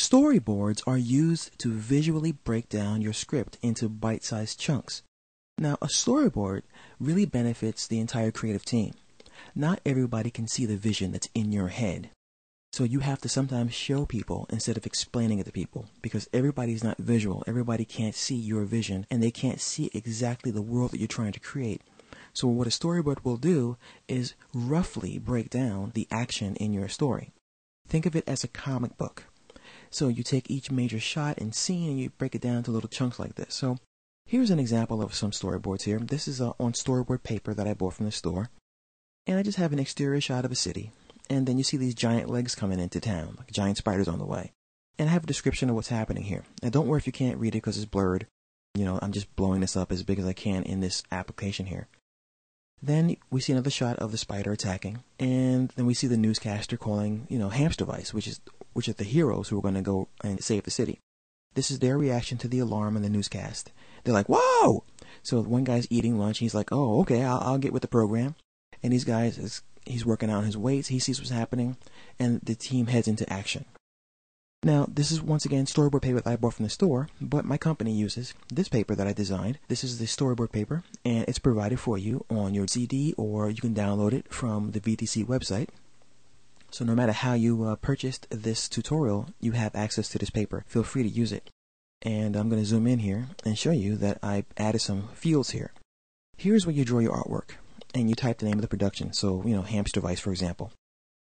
Storyboards are used to visually break down your script into bite sized chunks. Now, a storyboard really benefits the entire creative team. Not everybody can see the vision that's in your head. So you have to sometimes show people instead of explaining it to people because everybody's not visual. Everybody can't see your vision and they can't see exactly the world that you're trying to create. So what a storyboard will do is roughly break down the action in your story. Think of it as a comic book. So you take each major shot and scene and you break it down into little chunks like this. So here's an example of some storyboards here. This is uh, on storyboard paper that I bought from the store. And I just have an exterior shot of a city and then you see these giant legs coming into town, like giant spiders on the way. And I have a description of what's happening here. Now, don't worry if you can't read it because it's blurred. You know, I'm just blowing this up as big as I can in this application here. Then we see another shot of the spider attacking, and then we see the newscaster calling, you know, Hamstervice, which is which are the heroes who are going to go and save the city. This is their reaction to the alarm in the newscast. They're like, "Whoa!" So one guy's eating lunch. He's like, "Oh, okay, I'll, I'll get with the program." And these guys is he's working out his weights, he sees what's happening, and the team heads into action. Now, this is once again storyboard paper that I bought from the store, but my company uses this paper that I designed. This is the storyboard paper, and it's provided for you on your CD or you can download it from the VTC website. So, no matter how you uh, purchased this tutorial, you have access to this paper. Feel free to use it. And I'm going to zoom in here and show you that I added some fields here. Here's where you draw your artwork and you type the name of the production. So, you know, Hamstervice, for example.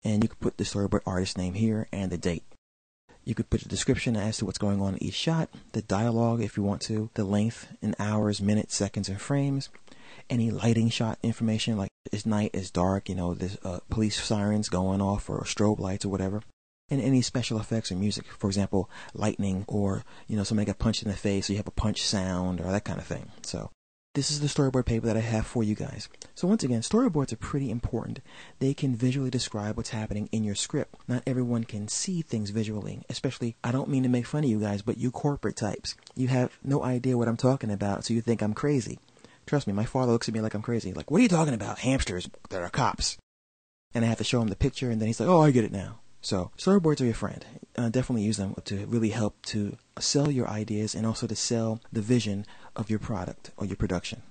And you could put the storyboard artist name here and the date. You could put a description as to what's going on in each shot, the dialogue if you want to, the length in hours, minutes, seconds, and frames, any lighting shot information like it's night, it's dark, you know, there's uh, police sirens going off or strobe lights or whatever. And any special effects or music, for example, lightning or, you know, somebody got punched in the face, so you have a punch sound or that kind of thing. So this is the storyboard paper that I have for you guys. So once again, storyboards are pretty important. They can visually describe what's happening in your script. Not everyone can see things visually, especially, I don't mean to make fun of you guys, but you corporate types. You have no idea what I'm talking about, so you think I'm crazy. Trust me, my father looks at me like I'm crazy. Like, what are you talking about? Hamsters that are cops. And I have to show him the picture, and then he's like, oh, I get it now. So, storyboards are your friend. Uh, definitely use them to really help to sell your ideas and also to sell the vision of your product or your production.